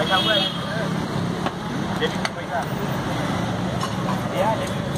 Bánh không đây. Đến mình ra. Đi ha.